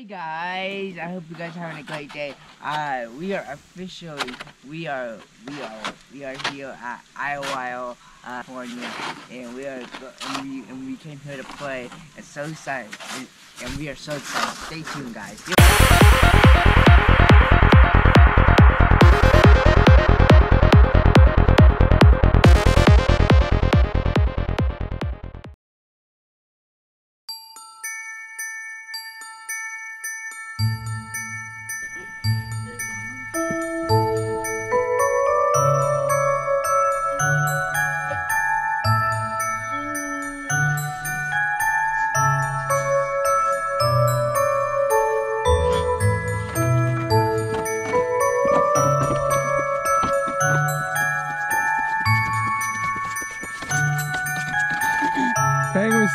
Hey guys, I hope you guys are having a great day. Uh, we are officially, we are, we are, we are here at Idyllwild, uh, California, and we are, and we, and we came here to play. It's so excited, and, and we are so excited. Stay tuned, guys.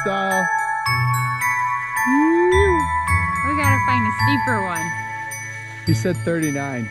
Style. We gotta find a steeper one. He said 39.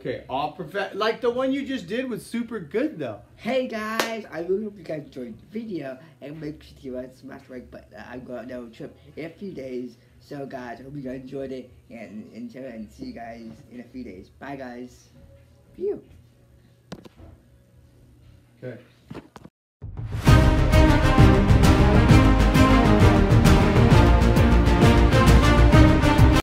Okay, all perfect. Like the one you just did was super good though. Hey guys, I really hope you guys enjoyed the video and make sure to give us a smash like button. I'm going on a trip in a few days. So guys, I hope you guys enjoyed it and enjoy and see you guys in a few days. Bye guys. Phew. Okay.